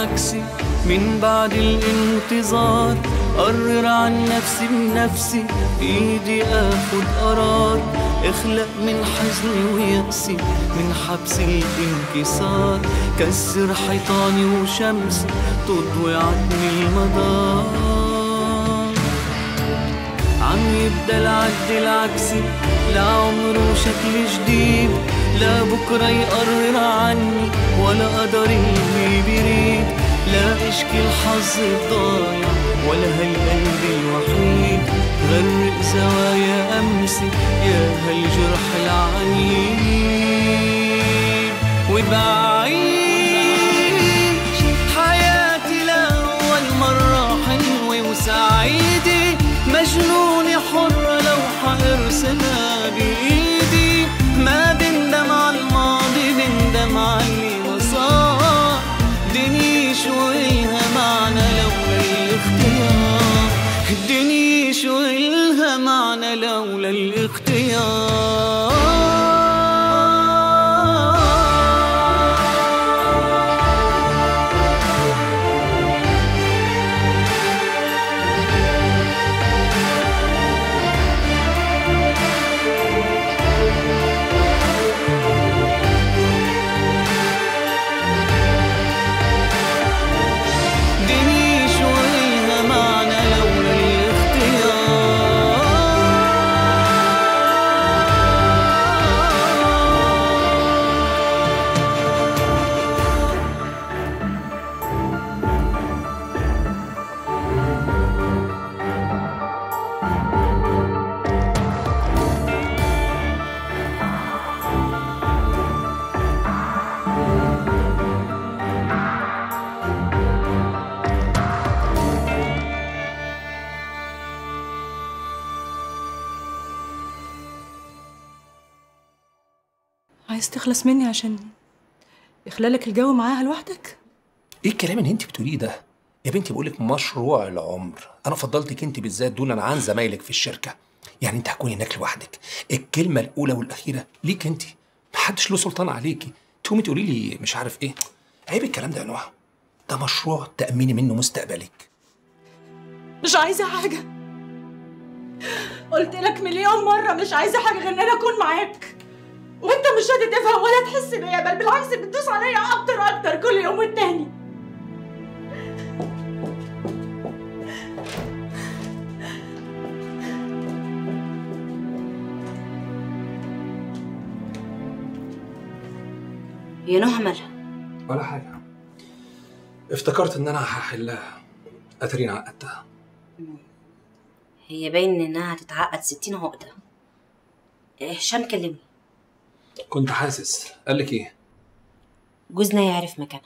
العكسي من بعد الانتظار قرر عن نفسي بنفسي بإيدي آخد قرار اخلق من حزني ويأسي من حبس الانكسار كسر حيطاني وشمسي تضوي عتمي المدار. عم يبدأ العد العكسي لعمره شكل جديد. لا بكرة يقرر عني ولا قدري اللي بيريد لا اشكي الحظ الضايع ولا هالقلب الوحيد غرق زوايا أمسي يا هالجرح العنيد. وبعيش عايز تخلص مني عشان يخلالك الجو معاها لوحدك؟ إيه الكلام اللي انت بتقوليه ده؟ يا بنتي بقول لك مشروع العمر. أنا فضلتك انت بالذات دولا عن زمايلك في الشركة. يعني أنت هتكوني هناك لوحدك. الكلمة الأولى والأخيرة ليك انت محدش له سلطان عليكي. تقومي تقولي لي مش عارف إيه. عيب الكلام ده يا نوح ده مشروع تأميني منه مستقبلك. مش عايزة حاجة. قلت لك مليون مرة مش عايزة حاجة غير إن أنا أكون معاك. وانت مش راضي تفهم ولا تحس بيا بل بالعكس بتدوس عليا أكتر أكتر كل يوم والتاني. يا نهى مالها ولا حاجة. افتكرت إن أنا هحلها. اتريني عقدتها. هي باين إنها هتتعقد ستين عقدة. إيه، هشام كلمني. كنت حاسس. قال لك إيه؟ جوزنا يعرف مكانها.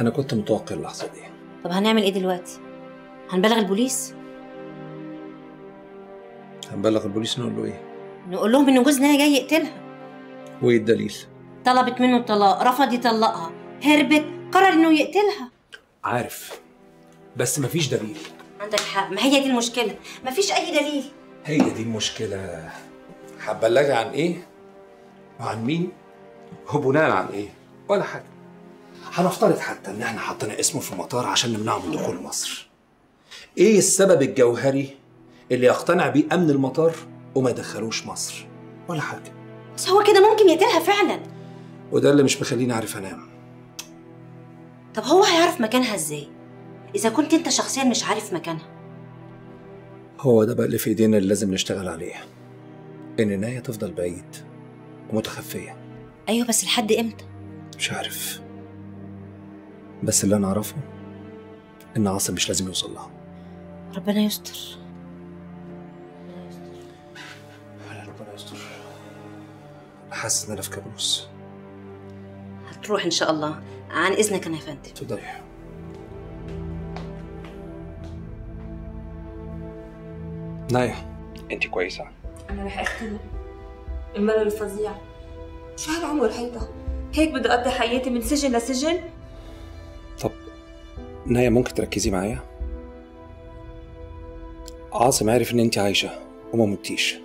أنا كنت متوقع اللحظة دي. طب هنعمل إيه دلوقتي؟ هنبلغ البوليس؟ هنبلغ البوليس نقول له إيه؟ نقول لهم إن جوزنا جاي يقتلها. وإيه الدليل؟ طلبت منه الطلاق رفض يطلقها. هربت قرر إنه يقتلها. عارف. بس مفيش دليل. عندك حق. ما هي دي المشكلة. مفيش أي دليل. هي دي المشكلة. هتبلغي عن إيه؟ وعن مين؟ وبناء عن إيه؟ ولا حاجة. هنفترض حتى إن إحنا حطينا اسمه في المطار عشان نمنعه من دخول مصر. إيه السبب الجوهري اللي يقتنع بيه أمن المطار وما يدخلوش مصر؟ ولا حاجة. بس هو كده ممكن يقتلها فعلا. وده اللي مش مخليني عارف أنام. طب هو هيعرف مكانها إزاي؟ إذا كنت أنت شخصيا مش عارف مكانها. هو ده بقى اللي في إيدينا اللي لازم نشتغل عليه. إن نايا تفضل بعيد ومتخفية. أيوه بس لحد إمتى؟ مش عارف. بس اللي أنا أعرفه إن عاصم مش لازم يوصل لها. ربنا يستر. ربنا يستر. حاسس إن أنا في كابوس. هتروح إن شاء الله. عن إذنك أنا يا فندم. تفضلي نايا. أنت كويسة. أنا رح أختنق الملل الفظيع. شو هالعمر هيدا؟ هيك بدي أقضي حياتي من سجن لسجن؟ طب نايا ممكن تركزي معايا؟ عاصم عارف ان أنت عايشة وما متيش.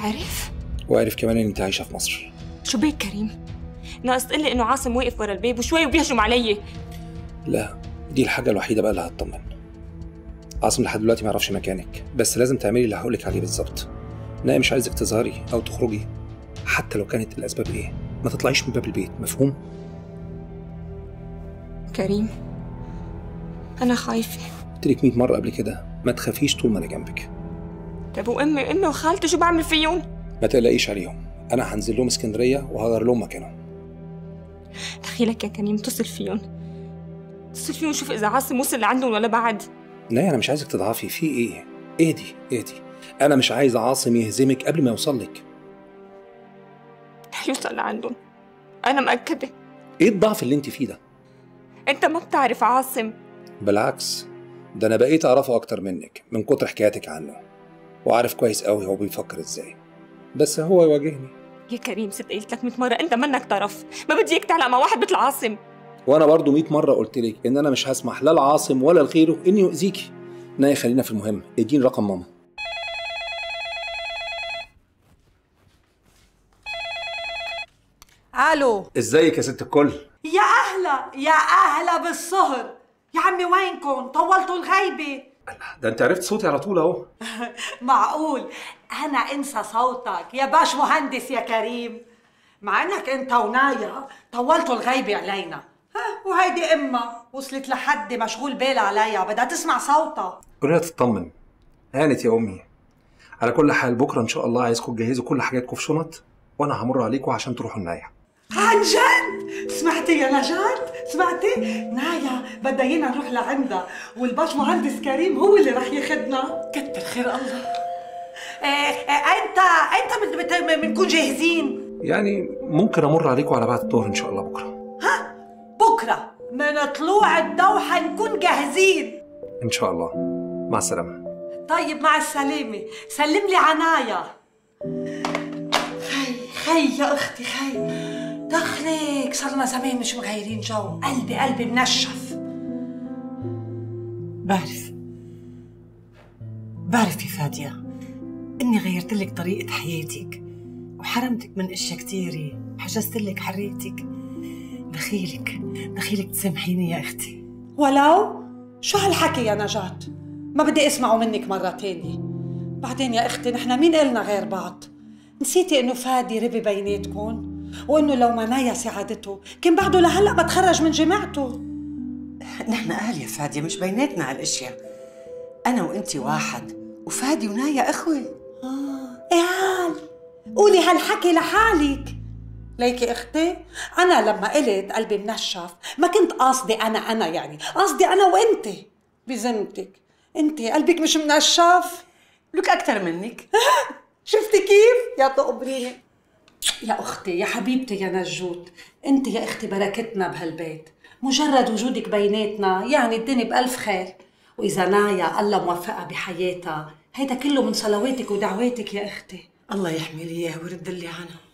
عارف؟ وعرف كمان ان أنت عايشة في مصر. شو بيك كريم؟ ناقص تقلي إنه عاصم واقف ورا الباب وشوي وبيهجم علي. لا دي الحاجة الوحيدة بقى اللي هتطمن عاصم لحد دلوقتي ما يعرفش مكانك بس لازم تعملي اللي هقولك عليه بالظبط. أنا مش عايزك تظهري أو تخرجي حتى لو كانت الأسباب إيه. ما تطلعيش من باب البيت مفهوم؟ كريم أنا خايفة. قلت لك 100 مرة قبل كده ما تخافيش طول ما أنا جنبك. طب وامي وامي وخالتي شو بعمل فيهم؟ ما تقلقيش عليهم أنا هنزل لهم اسكندرية وهغير لهم مكانهم. دخيلك يا كريم اتصل فيهم. اتصل فيهم شوف إذا عاصم وصل لعندهم ولا بعد. لا أنا مش عايزك تضعفي. في إيه؟ إهدي إهدي. أنا مش عايز عاصم يهزمك قبل ما يوصل لك. رح يوصل لعندهم أنا مأكدة. إيه الضعف اللي أنت فيه ده؟ أنت ما بتعرف عاصم. بالعكس ده أنا بقيت أعرفه أكتر منك من كتر حكاياتك عنه. وعارف كويس قوي هو بيفكر إزاي. بس هو يواجهني. يا كريم ست قلت لك 100 مرة أنت منك طرف؟ ما بدي إياك تعلق مع واحد مثل عاصم. وأنا برضو 100 مرة قلت لك إن أنا مش هسمح لا لعاصم ولا لغيره انه يؤذيكي ناي خلينا في المهم اديني رقم ماما. ألو. إزيك يا ست الكل؟ يا أهلا يا أهلا بالسهر. يا عمي وينكم؟ طولتوا الغيبة. ده أنت عرفت صوتي على طول أهو. معقول؟ أنا انسى صوتك. يا باش مهندس يا كريم. مع إنك أنت ونايا طولتوا الغيبة علينا. وهيدي امها وصلت لحد مشغول بالها عليها بدها تسمع صوتها. قولي لها تطمن. هانت يا أمي. على كل حال بكرة إن شاء الله عايزكم تجهزوا كل حاجاتكم في شنط وأنا همر عليكم عشان تروحوا النايا. عن جد؟ سمعتي يا نجاة؟ سمعتي؟ نايا بدها ينا نروح لعندها. والباش مهندس كريم هو اللي رح ياخدنا. كتر خير الله. إيه إيه أنت أنت بنكون جاهزين. يعني ممكن أمر عليكم على بعد الظهر إن شاء الله بكرة. بكرة. من طلوع الضوء حنكون جاهزين. إن شاء الله. مع السلامة. طيب مع السلامة. سلم لي عنايا خي خي يا أختي خي. دخلك. صرنا زمان مش مغيرين جو. قلبي قلبي منشف. بعرف. بعرف يا فادية إني غيرت لك طريقة حياتك وحرمتك من أشياء كتيرة. وحجزت لك حريتك. دخيلك دخيلك تسامحيني يا أختي. ولو؟ شو هالحكي يا نجاة؟ ما بدي أسمعه منك مرة تانية. بعدين يا أختي نحن مين قلنا غير بعض؟ نسيتي إنه فادي ربي بيناتكم؟ وإنه لو ما نايا ساعدته كان بعده لهلأ ما تخرج من جامعته نحن أهل يا فادية مش بيناتنا هالأشياء. أنا وأنتي واحد وفادي ونايا إخوة. ايال قولي هالحكي لحالك. ليكي أختي أنا لما قلت قلبي منشف ما كنت قاصدي أنا أنا يعني قصدي أنا وانت بذمتك. انت قلبك مش منشف. لك أكثر منك. شفتي كيف؟ يا تقبريني يا أختي يا حبيبتي يا نجوت. أنت يا أختي بركتنا بهالبيت. مجرد وجودك بيناتنا يعني الدنيا بألف خير. وإذا نايا الله موفقها بحياتها هيدا كله من صلواتك ودعواتك يا أختي. الله يحمي لي إياه ويرد لي عنها.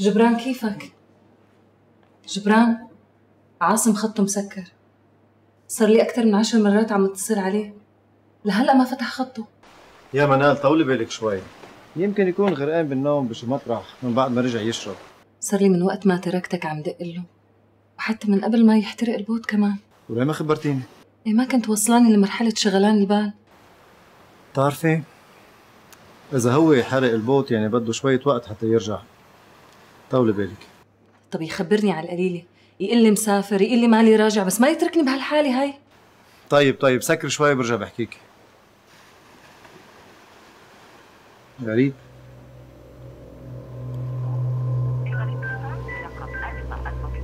جبران كيفك؟ جبران عاصم خطه مسكر. صار لي أكثر من عشر مرات عم اتصل عليه. لهلأ ما فتح خطه. يا منال طولي بالك شوي. يمكن يكون غرقان بالنوم بشي مطرح من بعد ما رجع يشرب. صار لي من وقت ما تركتك عم دق له. وحتى من قبل ما يحترق البوت كمان. وليه ما خبرتيني؟ إيه ما كنت وصلاني لمرحلة شغلان البال. بتعرفي إذا هو حرق البوت يعني بده شوية وقت حتى يرجع. طولي بالك. طب يخبرني على القليلة. يقول لي مسافر يقول لي مالي راجع بس ما يتركني بهالحالة هاي. طيب طيب سكر شوي برجع بحكيك. غريب.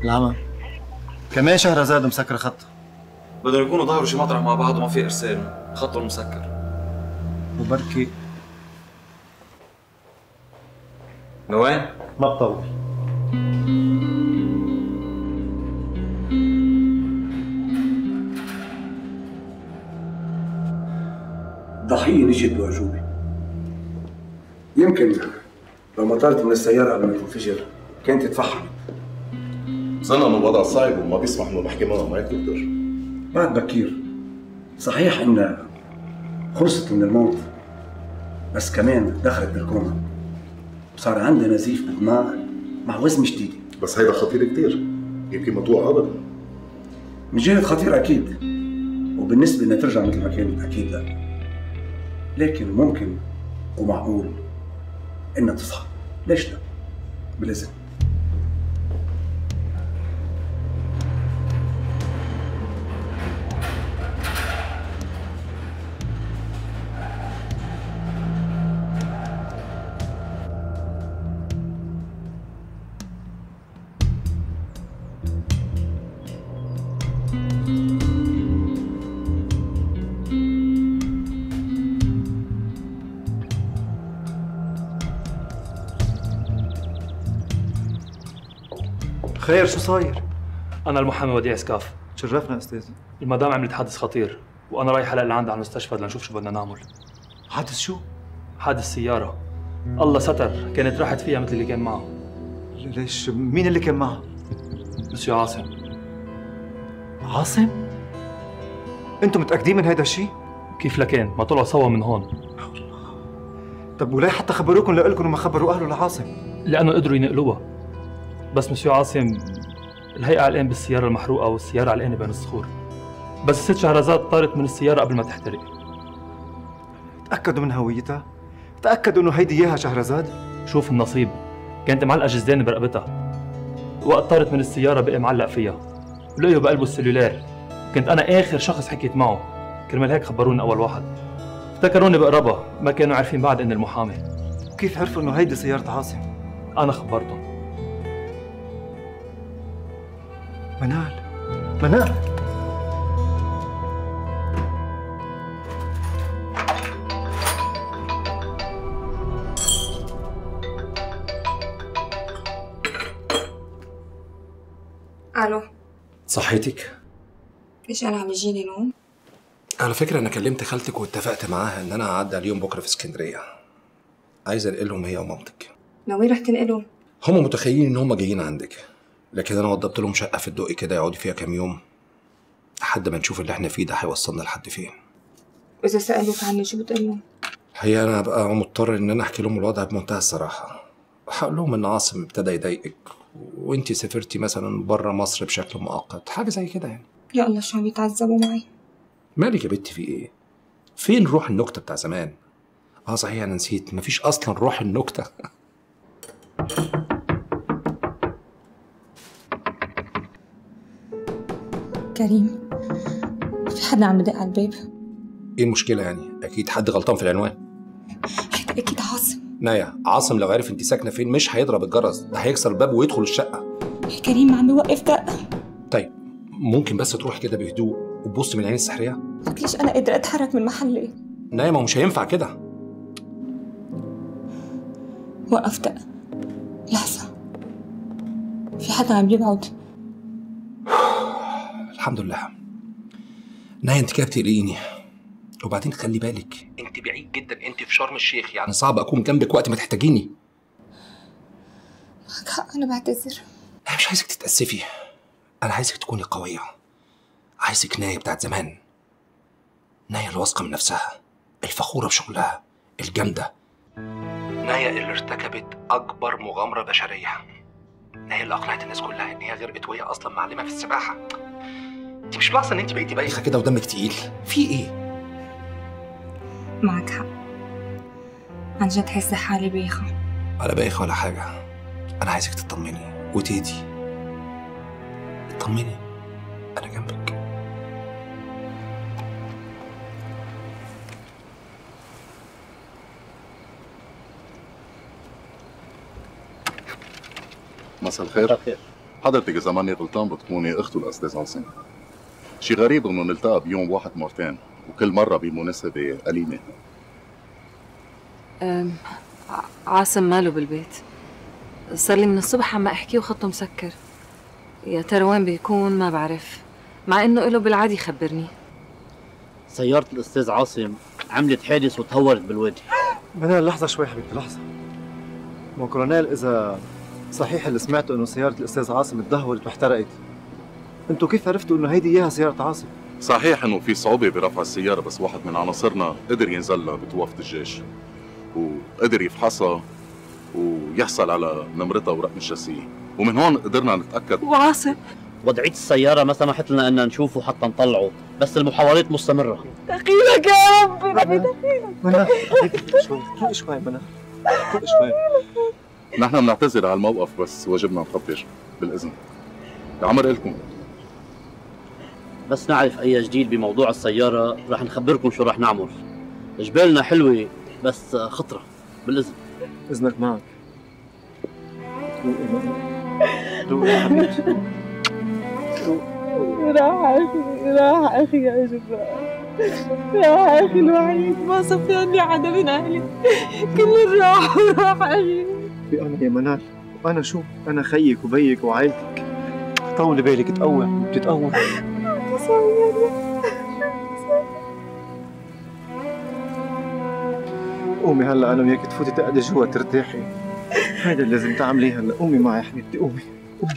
العمى. كمان شهرزاد مسكرة خط. بدهم يكونوا ظهروا شي مطرح مع بعض وما في إرسال. خطهم مسكر. وبركي. لوين؟ ما بطول. ضحية نجت بأعجوبة يمكن لو ما طارت من السيارة قبل ما تنفجر كانت اتفحمت ظن أنه الوضع صعب وما بيسمح إنه نحكي معه ما هيك دكتور بعد بكير صحيح انها خلصت من الموت بس كمان دخلت بالكوما وصار عندها نزيف بالدماغ مع وزن شديدة بس هيدا خطير كتير. يمكن ما توقع ابدا. من جهة خطير أكيد. وبالنسبة إنها ترجع مثل ما كانت أكيد لا. لكن ممكن ومعقول إنها تصحى ليش لا؟ بالإذن خير شو صاير؟ أنا المحامي وديع سكاف شرفنا أستاذ المدام عملت حادث خطير وأنا رايح هلا لعندها على المستشفى لنشوف شو بدنا نعمل حادث شو؟ حادث سيارة الله ستر كانت راحت فيها مثل اللي كان معه ليش مين اللي كان معها؟ مسيو عاصم عاصم؟ أنتم متأكدين من هيدا الشيء؟ كيف لكان ما طلعوا سوا من هون طب وليه حتى خبروكم لإلكم وما خبروا أهله لعاصم؟ لأنه قدروا ينقلوها بس مسيو عاصم الهيئة علقان بالسيارة المحروقة والسيارة علقانة بين الصخور. بس الست شهرزاد طارت من السيارة قبل ما تحترق. تأكدوا من هويتها؟ تأكدوا إنه هيدي إياها شهرزاد؟ شوف النصيب. كانت معلقة جزدان برقبتها وقت طارت من السيارة بقي معلق فيها. ولقيوا بقلبه السلولار. كنت أنا آخر شخص حكيت معه. كرمال هيك خبروني أول واحد. افتكروني بقربها. ما كانوا عارفين بعد إني المحامي. كيف عرفوا إنه هيدي سيارة عاصم؟ أنا خبرتهم. منال. منال. ألو. صحيتك؟ ليش أنا عم يجيني نوم؟ على فكرة أنا كلمت خالتك واتفقت معاها إن أنا أعدي اليوم بكرة في اسكندرية. عايز أنقلهم هي ومامتك. لوين رح تنقلهم؟ هم متخيلين إن هم جايين عندك. لكن أنا وضبت لهم شقة في الدقي كده يقعدوا فيها كام يوم لحد ما نشوف اللي إحنا فيه ده هيوصلنا لحد فين وإذا سألوك عني شو بتقول لهم؟ هي أنا بقى مضطر إن أنا أحكي لهم الوضع بمنتهى الصراحة هقول لهم إن عاصم ابتدى يضايقك وأنتي سافرتي مثلا بره مصر بشكل مؤقت حاجة زي كده يعني يا الله شو عم يتعذبوا معي مالك يا بنتي في إيه؟ فين روح النكتة بتاع زمان؟ آه صحيح أنا نسيت مفيش أصلا روح النكتة كريم. في حدا عم بدق على الباب. إيه المشكلة يعني؟ أكيد حد غلطان في العنوان. أكيد عاصم. نايا عاصم لو عرف انت ساكنة فين مش هيضرب الجرس. ده هيكسر الباب ويدخل الشقة. يا كريم عم بوقف دق طيب ممكن بس تروح كده بهدوء وتبص من العين السحرية؟ لك ليش أنا قادرة أتحرك من محلي نايا ما هو مش هينفع كده. وقف دق لحظة. في حدا عم يبعد؟ الحمد لله. نايا انت كده بتقلقيني. وبعدين خلي بالك انت بعيد جدا انت في شرم الشيخ يعني صعب اكون جنبك وقت ما تحتاجيني. معك حق أنا بعتذر. أنا مش عايزك تتأسفي. أنا عايزك تكوني قوية. عايزك ناية بتاعت زمان. ناية الواثقه من نفسها الفخورة بشغلها الجامدة. ناية اللي ارتكبت أكبر مغامرة بشرية. ناية اللي أقنعت الناس كلها إن هي غرقت وهي أصلا معلمة في السباحة. انت مش ملاحظه ان انت بقيتي بايخة كده ودمك تقيل؟ في إيه؟ معك حق. عن جد حاسة حالي بايخة. ولا بايخة ولا حاجة. أنا عايزك تطمني وتهدي. اطمني. أنا جنبك. مساء الخير. حضرتك اذا ماني غلطان بتكوني اخته الأستاذ عاصم. شي غريب إنه نلتقى بيوم واحد مرتين وكل مرة بمناسبة أليمة. عاصم ماله بالبيت. صار لي من الصبح عم أحكي وخطه مسكر. يا ترى وين بيكون؟ ما بعرف. مع إنه له بالعادي يخبرني. سيارة الأستاذ عاصم عملت حادث وتهورت بالوادي منال لحظة شوي حبيبتي لحظة. مو كولونيل إذا صحيح اللي سمعته إنه سيارة الأستاذ عاصم تدهورت واحترقت. أنتوا كيف عرفتوا إنه هيدي إياها سيارة عاصم؟ صحيح انه في صعوبه برفع السيارة بس واحد من عناصرنا قدر ينزل لها بتوافة الجيش. وقدر يفحصها ويحصل على نمرتها ورقم الشاسيه. ومن هون قدرنا نتأكد. وعاصم وضعية السيارة ما سمحت لنا أن نشوفه حتى نطلعه بس المحاولات مستمرة. دخيلك يا ربي ربي دخيلك حبيبتي شوي شوي شوي شوي شوي. نحن بنعتذر على الموقف بس واجبنا نخبر بالإذن. العمر إلكم. بس نعرف أي جديد بموضوع السيارة رح نخبركم شو رح نعمل. جبالنا حلوة بس خطرة بالإذن. إذنك معك. حبيبتي راح أخي راح أخي يا جبران راح أخي الوحيد. ما صفي عني حدا من أهلي. كل راح وراح أخي. في أنا يا منال. وأنا شو؟ أنا خيك وبيك وعائلتك. طولي بالك تقوى بتتقوى قومي هلا أنا وياك تفوتي تقعدي جوا ترتاحي. هيدا اللي لازم تعمليه هلا. قومي معي حبيبتي قومي قومي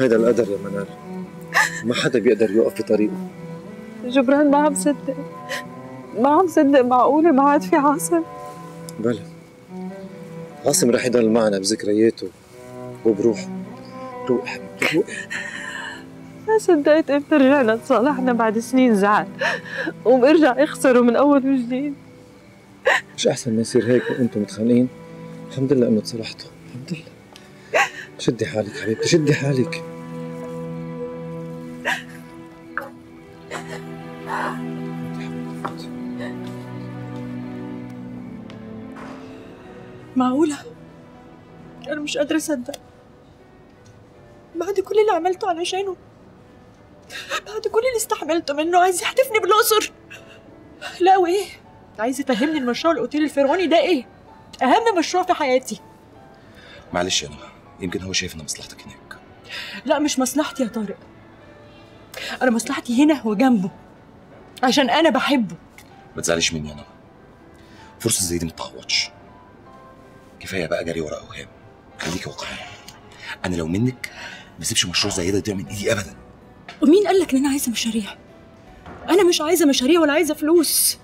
هيدا القدر يا منال. ما حدا بيقدر يوقف بطريقه. جبران ما عم صدق. ما عم صدق معقولة؟ ما عاد في عاصم. بلا عاصم رح يضل معنا بذكرياته وبروحه. روح. ما صدقت إمتى رجعنا تصالحنا بعد سنين زعل. وبرجع اخسره من أول وجديد. مش أحسن ما يصير هيك وأنتم متخانقين. الحمد لله إنه تصلحتوا الحمد لله. شدي حالك حبيبتي شدي حالك. معقولة؟ أنا مش قادرة أصدق. بعد كل اللي عملته علشانه. بعد كل اللي استحملته منه. عايز يحدفني بالأقصر لا وإيه؟ عايز يفهمني المشروع الأوتيل الفرعوني ده إيه؟ أهم مشروع في حياتي. معلش يا نهى يمكن هو شايف إن مصلحتك هناك. لا مش مصلحتي يا طارق. أنا مصلحتي هنا وجنبه عشان أنا بحبه. ما تزعليش مني يا نهى فرصة زي دي ما تتعوضش. كفاية بقى جري ورا أوهام. خليكي واقعية. أنا لو منك ما اسيبش مشروع زي ده يضيع من إيدي ابدا ومين قال لك إن أنا عايزة مشاريع؟ أنا مش عايزة مشاريع ولا عايزة فلوس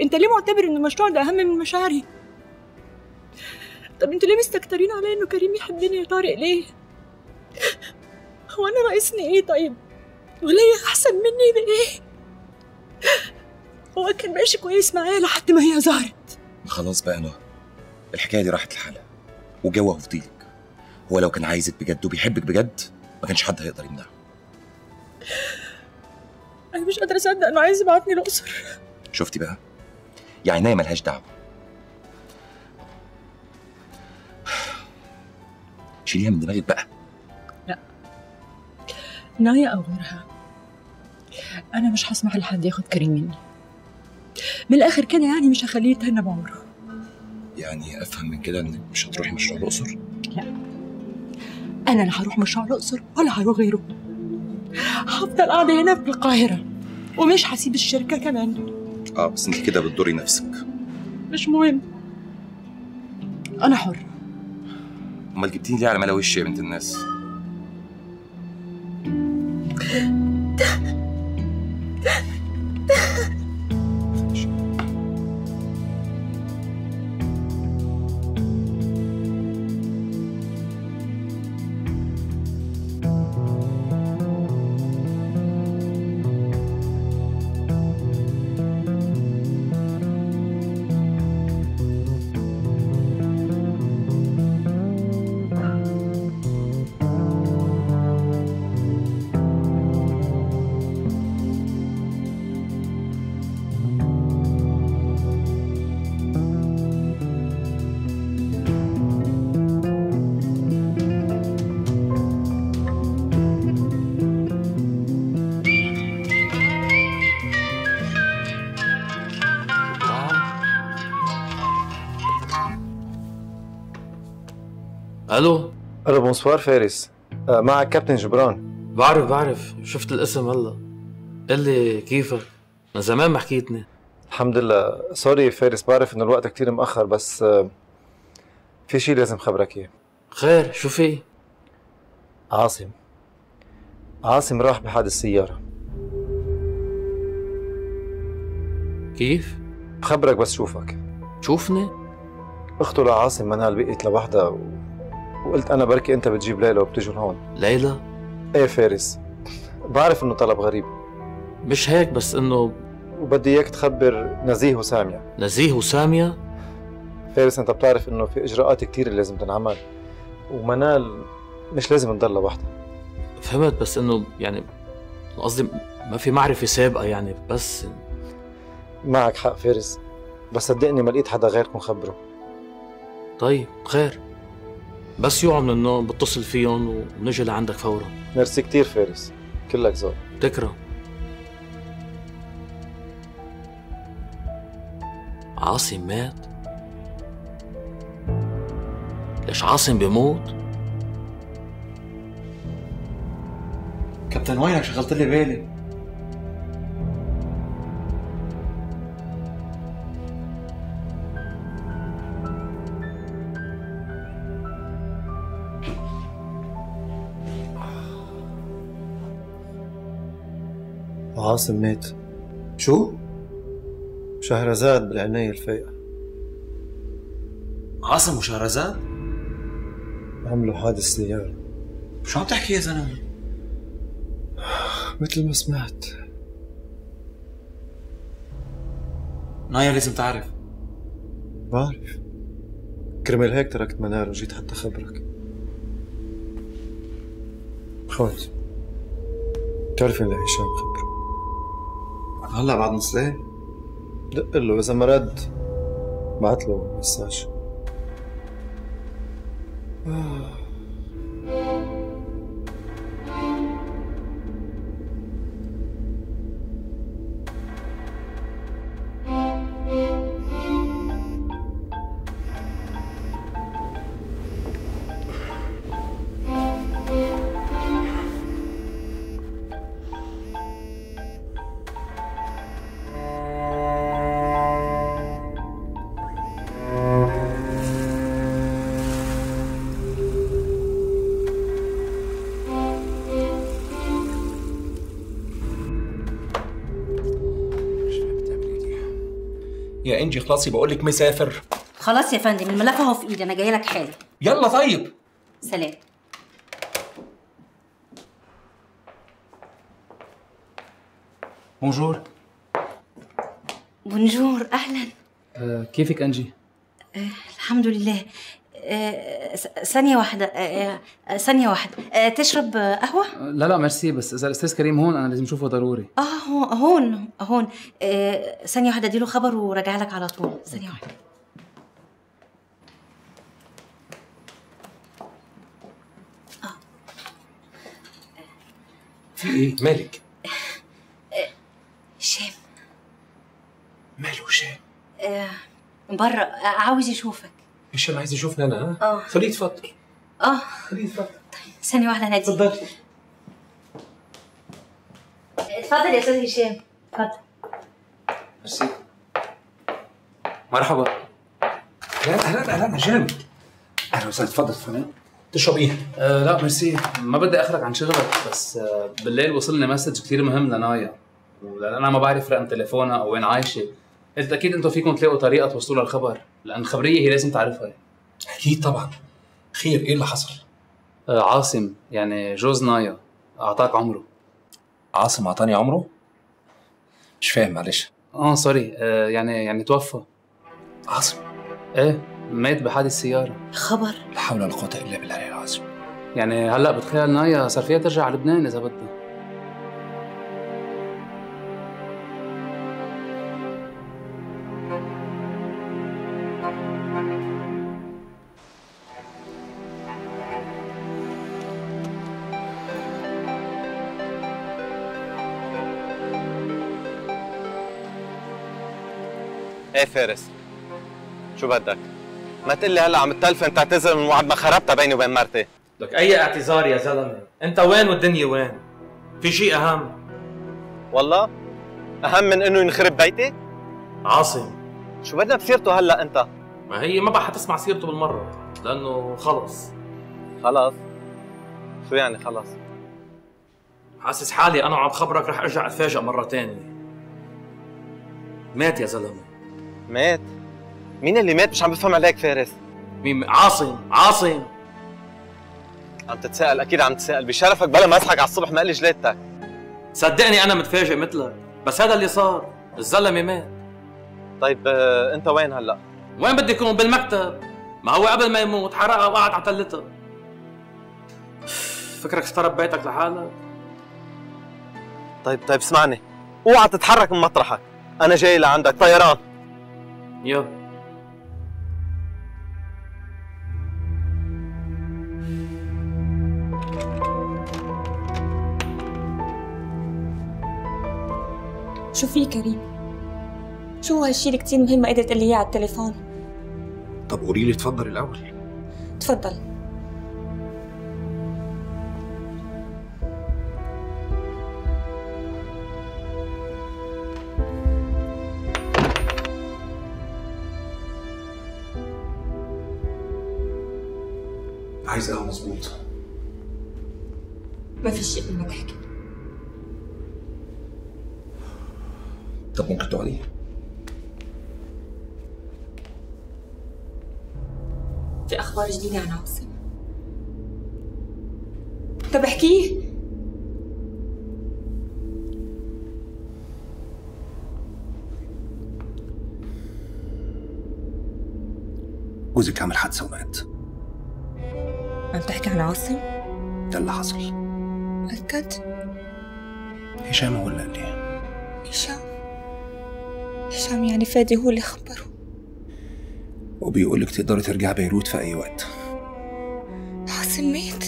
أنت ليه معتبر إن المشروع ده أهم من مشاعري؟ طب أنتوا ليه مستكترين عليا إنه كريم يحبني يا طارق ليه؟ هو أنا ناقصني إيه طيب؟ وليا أحسن مني بإيه؟ هو كان ماشي كويس معايا لحد ما هي ظهرت خلاص بقى نهى الحكاية دي راحت لحالها وجوه في طيلك هو لو كان عايزك بجد وبيحبك بجد ما كانش حد هيقدر يمنعه. أنا مش قادرة أصدق إنه عايز يبعتني الأقصر شفتي بقى؟ يعني نايا ملهاش دعوة. شيليها من دماغك بقى. نايا أو غيرها أنا مش هسمح لحد ياخد كريم مني. من الآخر كده يعني مش هخليه يتهنى بعمره. يعني أفهم من كده إنك مش هتروحي مشروع الاقصر أنا لا هروح مشروع الأقصر ولا هروح غيره. هفضل قاعدة هنا في القاهرة ومش هسيب الشركة كمان. آه بس أنت كده بتضري نفسك. مش مهم. أنا حر. أمال جبتيني ليه على ملا وشي يا بنت الناس؟ ألو؟ ألو bonsoir فارس. آه، معك كابتن جبران. بعرف بعرف. شفت الاسم هلا قل لي كيفك؟ من زمان ما حكيتني. الحمد لله. سوري فارس بعرف انه الوقت كتير مأخر بس آه، في شيء لازم خبرك اياه خير. شو في؟ عاصم. عاصم راح بحادث سيارة. كيف؟ بخبرك بس شوفك. تشوفني؟ اخته لعاصم منال بقيت لوحدها و... وقلت أنا بركي أنت بتجيب ليلى وبتجوا هون ليلى؟ إيه فارس بعرف إنه طلب غريب. مش هيك بس إنه وبدي إياك تخبر نزيه وسامية. نزيه وسامية؟ فارس أنت بتعرف إنه في إجراءات كتير لازم تنعمل ومنال مش لازم تضل لوحدها فهمت بس إنه يعني قصدي ما في معرفة سابقة يعني بس معك حق فارس بس صدقني ما لقيت حدا غيركم خبره. طيب خير. بس يوعوا من النوم بتصل فيهم ونجي لعندك فورا. ميرسي كتير فارس. كلك ذوق تكرم. عاصم مات. ليش عاصم بيموت؟ كابتن وينك؟ شغلت لي بالي. عاصم مات. شو؟ شهرزاد بالعناية الفايقة. عاصم وشهرزاد؟ عملوا حادث سيارة. شو عم تحكي يا زلمة؟ مثل ما سمعت. نايا لازم تعرف. بعرف. كرمال هيك تركت منار وجيت حتى خبرك. خوت بتعرف ان هشام خبره هلا بعد نص ليل دق له إذا ما رد بعت له مساج انجي خلاصي بقول لك مسافر خلاص يا فندم الملف اهو في ايدي أنا جاية لك حالا. يلا طيب. سلام. bonjour. bonjour أهلا. آه كيفك أنجي؟ آه الحمد لله. ثانية واحدة آه آه، ثانية واحدة. آه تشرب آه، قهوة؟ آه لا لا ميرسي بس إذا الأستاذ كريم هون أنا لازم أشوفه ضروري. آه هون هون هون. آه ثانية واحدة أديله خبر وراجع لك على طول. ثانية واحدة. في إيه؟ مالك؟ هشام ماله هشام آه بره آه عاوز يشوفك. هشام عايز يشوفني أنا ها؟ آه. خليه يتفضل آه. خليه يتفضل ثانية واحدة نادي. اتفضلي اتفضل يا أستاذ هشام. اتفضل. ميرسي. مرحبا. أهلا أهلا أهلا جيم أهلا وسهلا اتفضل فنان تشرب إيه؟ آه لا ميرسي. ما بدي اخرك عن شغلك بس آه بالليل وصلني message كثير مهم لنايا. ولأن أنا ما بعرف رقم تليفونها أو وين عايشة. قلت أكيد أنتم فيكم تلاقوا طريقة توصلوا لها الخبر لأن الخبريه هي لازم تعرفها. أكيد طبعا. خير إيه اللي حصل؟ آه عاصم يعني جوز نايا أعطاك عمره. عاصم أعطاني عمره؟ مش فاهم معلش. آه سوري. آه يعني يعني توفى. عاصم؟ إيه مات بحادث سيارة. خبر. لا حول ولا قوة إلا بالله العظيم يعني هلأ بتخيل نايا صار فيها ترجع على لبنان إذا بدها. إيه فارس. شو بدك؟ ما تقلي هلا عم تلفن تعتذر من وعد ما خربتها بيني وبين مرتي. لك أي اعتذار يا زلمة؟ أنت وين والدنيا وين؟ في شيء أهم؟ والله؟ أهم من إنه ينخرب بيتي؟ عاصم. شو بدنا بسيرته هلا أنت؟ ما هي ما بقى حتسمع سيرته بالمرة لأنه خلص. خلص؟ شو يعني خلص؟ حاسس حالي أنا وعم خبرك رح أرجع اتفاجئ مرة تانية. مات يا زلمة. مات. مين اللي مات؟ مش عم بفهم عليك فارس. مين؟ عاصم عاصم. عم تتساءل؟ أكيد عم تتساءل. بشرفك بلا ما اصحك على الصبح ما قلي جليتك صدقني أنا متفاجئ مثلك بس هذا اللي صار. الزلمة مات. طيب آه، أنت وين هلأ؟ وين بدي يكون بالمكتب. ما هو قبل ما يموت حرقها وقعد على تلتها فكرك استرب بيتك لحالك. طيب طيب اسمعني. اوعى تتحرك من مطرحك. أنا جاي لعندك. طيران. يلا شو في كريم؟ شو هالشي اللي كتير مهم ما قدرت تقلي اياه على التليفون؟ طب قولي لي اتفضل الأول تفضل شيء قبل ما تحكي طب ممكن تقعدي؟ في أخبار جديدة عن عاصم طب احكيه جوزك عمل حادثة ومات. عم تحكي عن عاصم؟ ده اللي حصل. متأكد؟ هشام هو اللي قال لي. هشام. هشام يعني فادي هو اللي خبره. وبيقول لك تقدري ترجعي بيروت في أي وقت. عاصم مات.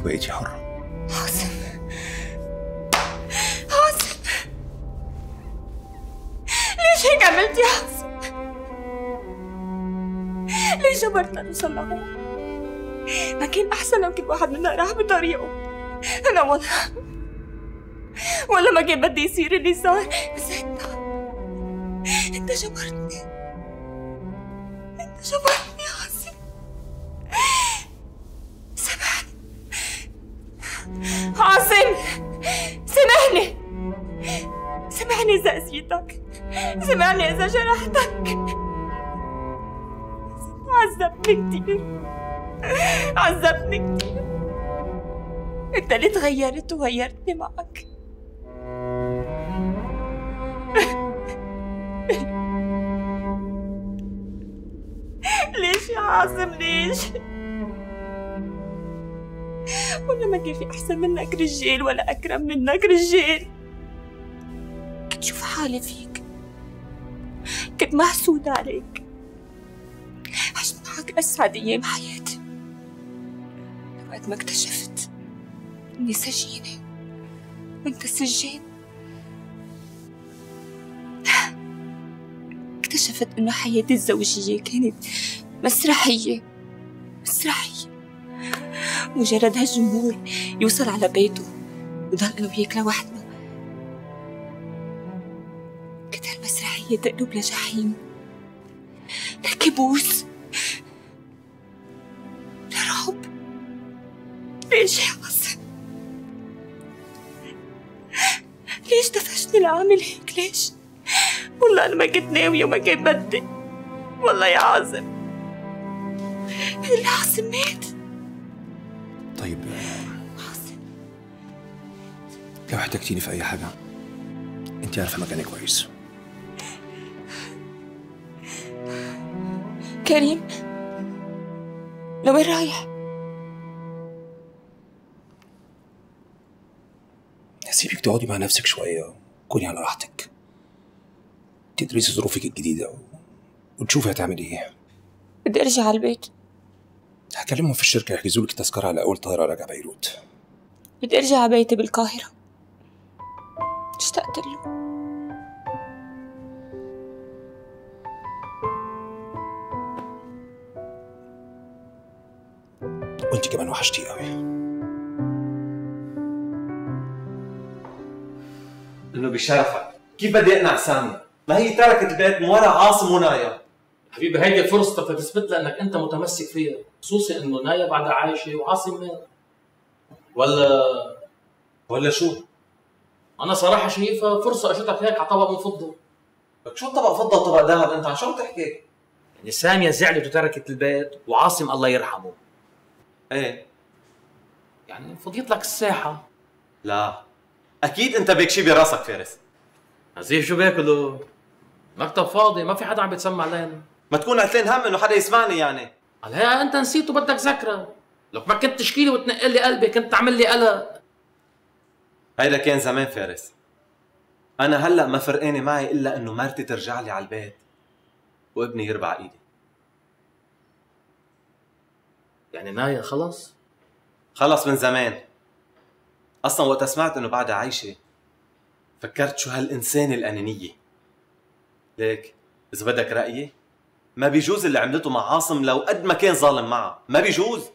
وبقيتي حرة. عاصم عاصم ليش هيك عملت يا عاصم؟ ليش جبرتنا نوصل لهون؟ ما كان أحسن لو كل واحد منا راح بطريقه أنا والله ولا ما كان بدي يصير اللي صار. بس أنت أنت جبرتني. أنت جبرتني يا عاصم سامحني. عاصم سامحني. سامحني إذا أذيتك. سامحني إذا جرحتك. عذبني كتير عذبني. انت اللي تغيرت وغيرتني معك. ليش يا عاصم؟ ليش؟ ولا ما كان في أحسن منك رجال ولا أكرم منك رجال كنت شوف حالي فيك. كنت محسودة عليك. عشت معك أسعد أيام حياتي. وقت ما اكتشفت إني سجينة. وأنت سجين. اكتشفت إنه حياتي الزوجية كانت مسرحية. مسرحية. مجرد هالجمهور يوصل على بيته وضل أنا وياك لوحدنا كانت هالمسرحية تقلب لجحيم. لبوس لأعمل هيك ليش؟ والله أنا ما كنت ناوية وما كان بدي. والله يا عاصم اللي عاصم مات. طيب لو احتجتيني في أي حاجة انت عارفة مكاني كويس. كريم لوين رايح؟ هسيبك تقعدي مع نفسك شوية. كوني على راحتك. تدرسي ظروفك الجديدة و... وتشوفي هتعملي إيه. بدي أرجع على البيت. هكلمهم في الشركة يحجزوا لك تذكرة على أول طيارة راجع بيروت. بدي أرجع على بيتي بالقاهرة. اشتقت له. وأنت كمان وحشتيه قوي إنه بشرفك. كيف بدي اقنع سامية؟ ما هي تركت البيت من ورا عاصم ونايا؟ حبيبي هيدي فرصتك لتثبت لها انك أنت متمسك فيها خصوصي إنه نايا بعدها عايشة وعاصم مات. ولا ولا شو؟ أنا صراحة شايفها فرصة اجتك هيك على طبق من فضة. لك شو طبق فضة وطبق ذهب أنت؟ عن شو عم تحكي؟ يعني سامية زعلت وتركت البيت وعاصم الله يرحمه. إيه. يعني فضيت لك الساحة. لا. أكيد أنت بيك شي براسك فارس. عزيز شو باكلوا مكتب فاضي ما في حدا عم بيتسمع لنا ما تكون قلتلين هم إنه حدا يسمعني يعني. هلا أنت نسيت وبدك ذكرى. لو ما كنت تشكي لي وتنقل لي قلبي كنت تعمل لي قلق. هيدا كان زمان فارس. أنا هلأ ما فرقانه معي إلا إنه مرتي ترجع لي على البيت وابني يربع إيدي. يعني نايا خلص خلص من زمان. أصلا وقت سمعت إنه بعدها عايشة فكرت شو هالانسانه الأنانية. ليك إذا بدك رأيي ما بيجوز اللي عملته مع عاصم لو قد ما كان ظالم معها ما بيجوز.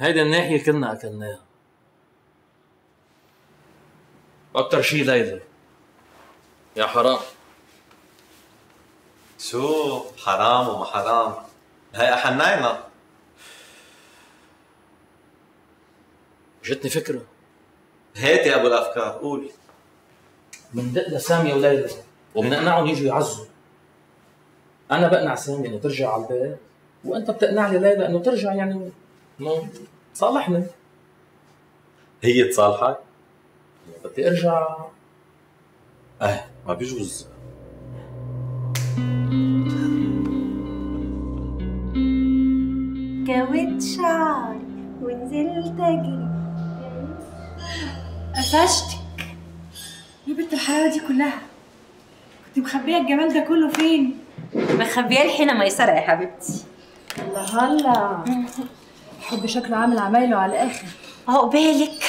هيدا الناحية كلنا أكلناها. وأكثر شيء ليلى. يا حرام. شو؟ حرام وما حرام. هي حناينا جتني فكرة. هات يا أبو الأفكار قول بندق لسامية وليلى وبنقنعهم يجوا يعزوا. أنا بقنع سامية إنه ترجع على البيت وأنت بتقنع لي ليلى انه ترجع يعني إنه تصالحني. هي تصالحك؟ بدي أرجع. إيه ما بيجوز كويت شعري ونزلت اجري قفشتك إيه بنت الحلاوه دي كلها. كنت مخبية الجمال ده كله فين؟ مخبياه الحين ميسره يا حبيبتي. الله هلا الحب شكله عامل عمايله على الآخر. عقبالك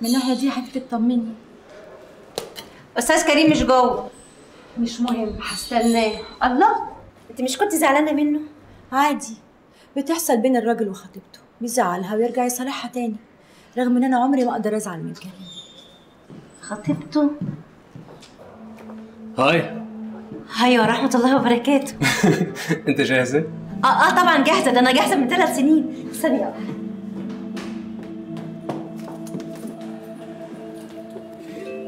من الناحيه دي يا حبيبتي اطمني. أستاذ كريم مش جوه. مش مهم هستناه. الله. أنت مش كنت زعلانة منه؟ عادي. بتحصل بين الراجل وخطيبته. بيزعلها ويرجع يصالحها تاني. رغم إن أنا عمري ما أقدر أزعل من كريم خطيبته. هاي. هاي ورحمة الله وبركاته. انت جاهزة؟ آه آه طبعا جاهزة. ده أنا جاهزة من ثلاث سنين. ثانية واحدة.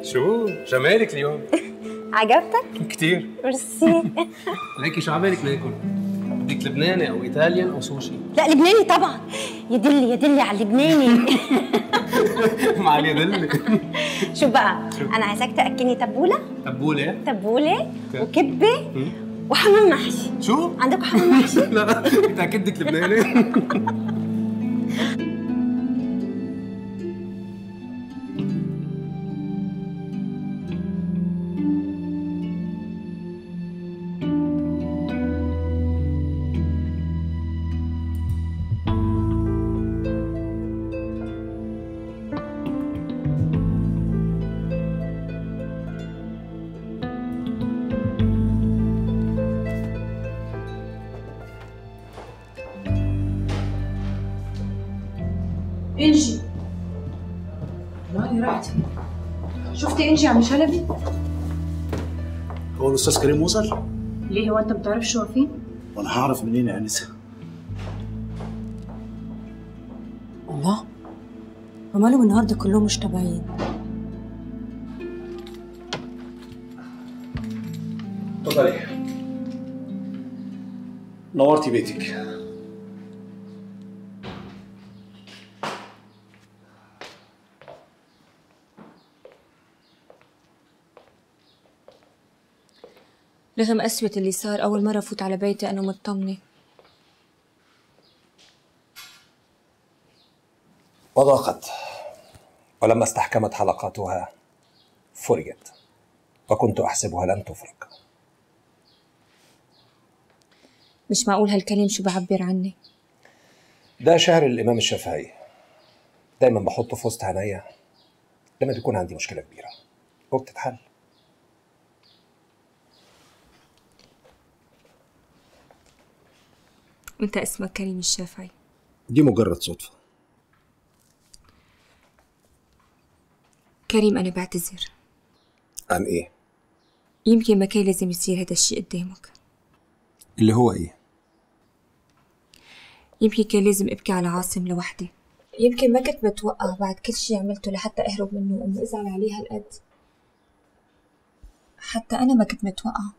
شو؟ جمالك اليوم. عجبتك؟ كتير. ميرسي. ليكي شو عبالك ناكل؟ بدك لبناني أو ايطاليان أو سوشي؟ لا لبناني طبعا. يدلي يدلي على اللبناني. ما علي دلي شوف بقى أنا عايزاك تأكلني تبولة. تبولة؟ تبولة وكبة وحمام محشي. شو؟ عندكم حمام محشي؟ لا متاكد بدك لبناني؟ إنجي مالي راحت فين؟ شفتي انجي عم شلبي؟ هو الأستاذ كريم وصل؟ ليه هو أنت بتعرفش هو فين؟ وأنا هعرف منين يا أنسة الله ومالهم النهارده كلهم مش تبعين تفضلي نورتي بيتك رغم قسوة اللي صار أول مرة فوت على بيتي أنا مطمنة وضاقت ولما استحكمت حلقاتها فرجت وكنت أحسبها لن تفرق. مش معقول هالكلام شو بعبر عني؟ ده شعر الإمام الشافعي. دايما بحطه في وسط عينيا لما بيكون عندي مشكلة كبيرة وبتتحل. أنت اسمك كريم الشافعي. دي مجرد صدفة. كريم أنا بعتذر. عن إيه؟ يمكن ما كان لازم يصير هذا الشيء قدامك. اللي هو إيه؟ يمكن كان لازم أبكي على عاصم لوحدي. يمكن ما كنت بتوقع بعد كل شيء عملته لحتى أهرب منه وإني أزعل عليه هالقد حتى أنا ما كنت متوقعة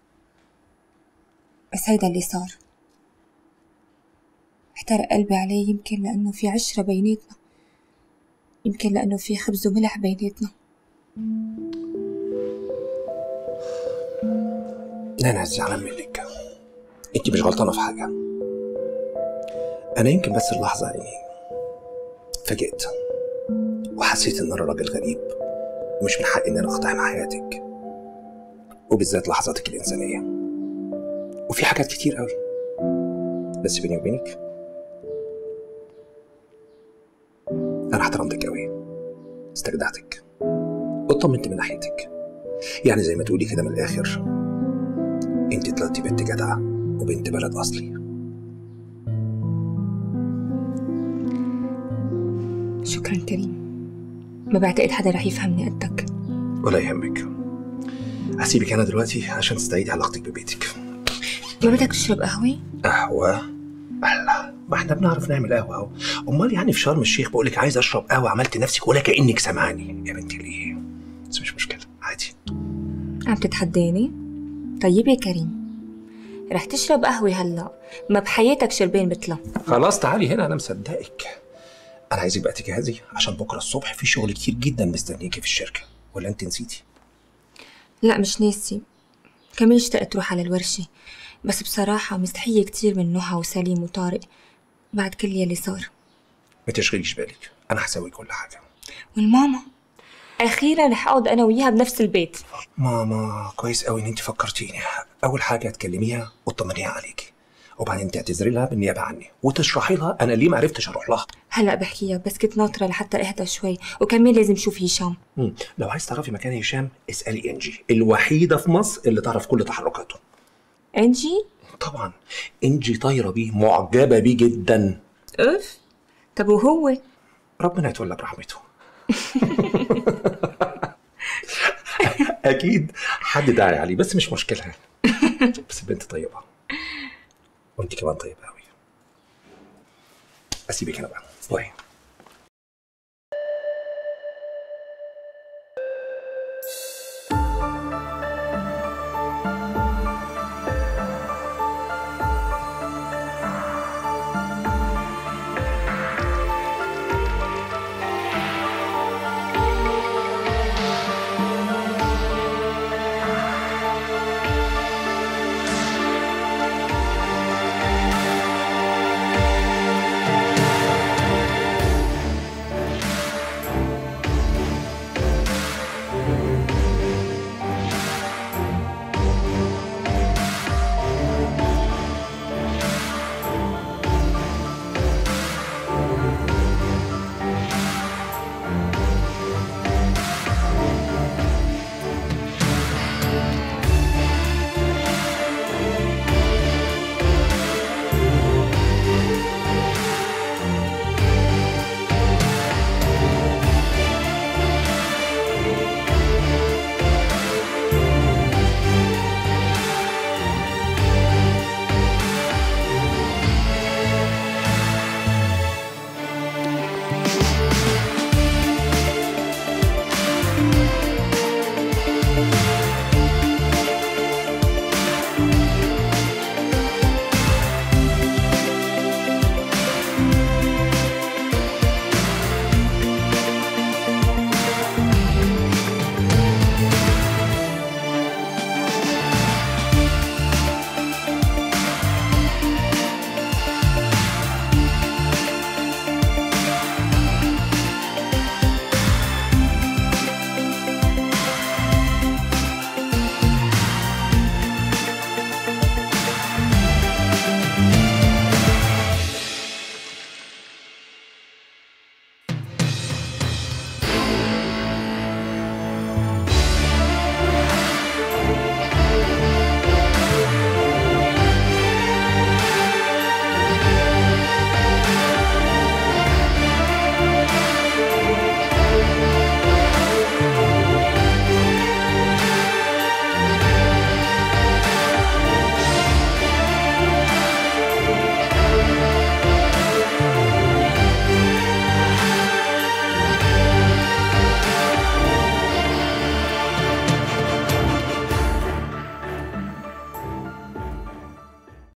بس هيدا اللي صار. احترق قلبي عليه يمكن لأنه في عشرة بيناتنا. يمكن لأنه في خبز وملح بيناتنا. أنا زعلان منك. أنت مش غلطانة في حاجة. أنا يمكن بس اللحظة يعني فاجئت وحسيت إن أنا راجل غريب ومش من حقي إن أنا أقتحم حياتك وبالذات لحظاتك الإنسانية. وفي حاجات كتير قوي بس بيني وبينك أنا احترمتك قوي استجدعتك واطمنت من ناحيتك. يعني زي ما تقولي كده من الآخر. أنت طلعتي بنت جدعة وبنت بلد أصلي. شكرا كريم. ما بعتقد حدا رح يفهمني قدك؟ ولا يهمك. هسيبك أنا دلوقتي عشان تستعيدي علاقتك ببيتك. ما بدك تشرب قهوة؟ قهوة؟ الله. ما إحنا بنعرف نعمل قهوة أهو. أمال يعني في شرم الشيخ بقول لك عايز أشرب قهوة عملت نفسك ولا كأنك سامعاني يا بنتي ليه؟ بس مش مشكلة عادي. عم تتحداني؟ طيب يا كريم رح تشرب قهوة هلا؟ ما بحياتك شربان مثلها. خلاص تعالي هنا أنا مصدقك. أنا عايزك بقى تجهزي عشان بكرة الصبح في شغل كتير جدا مستنيكي في الشركة. ولا أنت نسيتي؟ لا مش ناسي. كمان اشتقت روح على الورشة. بس بصراحة مستحية كتير من نهى وسليم وطارق. بعد كل يلي صار. ما تشغليش بالك أنا هسوي كل حاجة. والماما؟ أخيرا رح أقعد أنا وياها بنفس البيت. ماما كويس قوي إن أنت فكرتيني. أول حاجة تكلميها وتطمنيها عليكي. وبعدين تعتذري لها بالنيابة عني وتشرحي لها أنا ليه ما عرفتش أروح لها. هلا بحكيها بس كنت ناطرة لحتى أهدى شوي. وكمان لازم شوف هشام. مم. لو عايز تعرفي مكان هشام اسألي إنجي الوحيدة في مصر اللي تعرف كل تحركاته. إنجي؟ طبعا إنجي طايرة بيه معجبة بيه جدا. اف طب وهو؟ ربنا يتولى برحمته. أكيد حد داعي عليه بس مش مشكلة. بس البنت طيبة. وأنت كمان طيبة قوي أسيبك أنا بقى. باي.